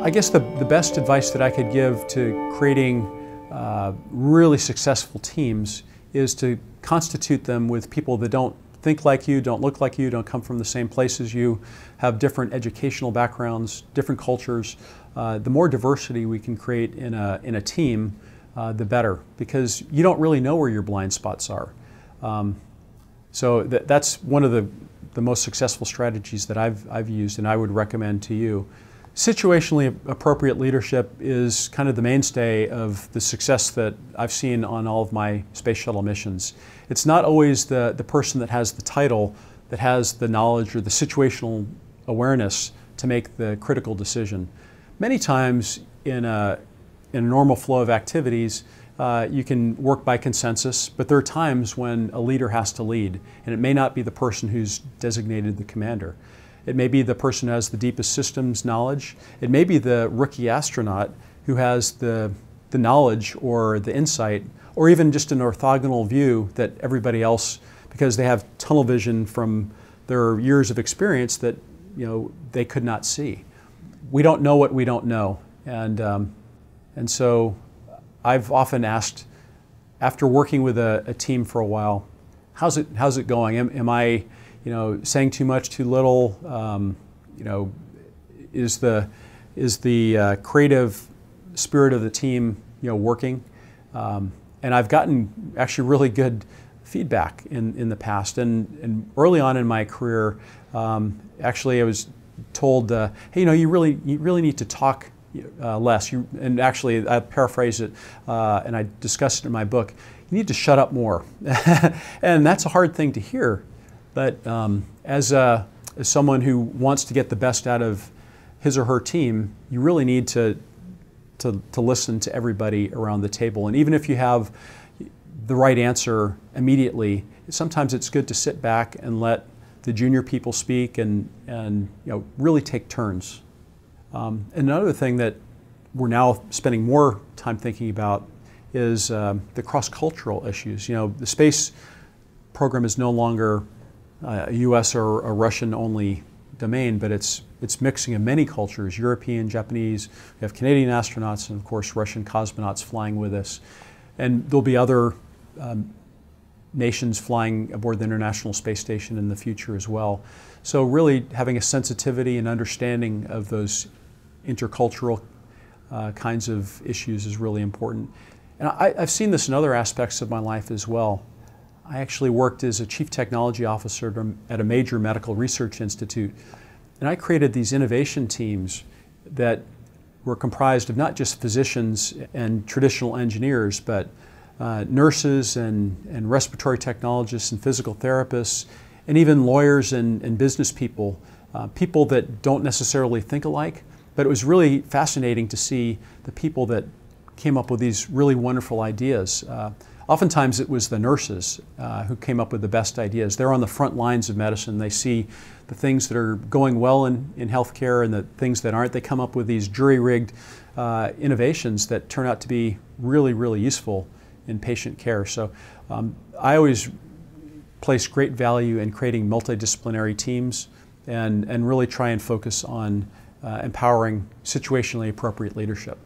I guess the, the best advice that I could give to creating uh, really successful teams is to constitute them with people that don't think like you, don't look like you, don't come from the same place as you, have different educational backgrounds, different cultures. Uh, the more diversity we can create in a, in a team, uh, the better, because you don't really know where your blind spots are. Um, so th that's one of the, the most successful strategies that I've, I've used and I would recommend to you. Situationally appropriate leadership is kind of the mainstay of the success that I've seen on all of my space shuttle missions. It's not always the, the person that has the title that has the knowledge or the situational awareness to make the critical decision. Many times in a, in a normal flow of activities, uh, you can work by consensus, but there are times when a leader has to lead, and it may not be the person who's designated the commander. It may be the person who has the deepest systems knowledge. It may be the rookie astronaut who has the, the knowledge or the insight or even just an orthogonal view that everybody else, because they have tunnel vision from their years of experience that you know, they could not see. We don't know what we don't know. And, um, and so I've often asked, after working with a, a, team for a while, how's it, how's it going? Am, am I you know, saying too much, too little, um, you know, is the, is the uh, creative spirit of the team, you know, working? Um, and I've gotten actually really good feedback in, in the past. And, and early on in my career, um, actually I was told, uh, hey, you know, you really, you really need to talk uh, less. You, and actually, I paraphrase it, uh, and I discuss it in my book. You need to shut up more, and that's a hard thing to hear but um, as, a, as someone who wants to get the best out of his or her team, you really need to, to, to listen to everybody around the table. And even if you have the right answer immediately, sometimes it's good to sit back and let the junior people speak and, and you know, really take turns. Um, another thing that we're now spending more time thinking about is uh, the cross-cultural issues. You know, the space program is no longer a U.S. or a Russian-only domain, but it's it's mixing of many cultures: European, Japanese. We have Canadian astronauts, and of course Russian cosmonauts flying with us, and there'll be other um, nations flying aboard the International Space Station in the future as well. So really having a sensitivity and understanding of those intercultural uh, kinds of issues is really important. And I, I've seen this in other aspects of my life as well. I actually worked as a chief technology officer at a major medical research institute. And I created these innovation teams that were comprised of not just physicians and traditional engineers, but uh, nurses and, and respiratory technologists and physical therapists, and even lawyers and, and business people, uh, people that don't necessarily think alike. But it was really fascinating to see the people that came up with these really wonderful ideas. Uh, Oftentimes it was the nurses uh, who came up with the best ideas. They're on the front lines of medicine. They see the things that are going well in, in healthcare and the things that aren't. They come up with these jury-rigged uh, innovations that turn out to be really, really useful in patient care. So um, I always place great value in creating multidisciplinary teams and, and really try and focus on uh, empowering situationally appropriate leadership.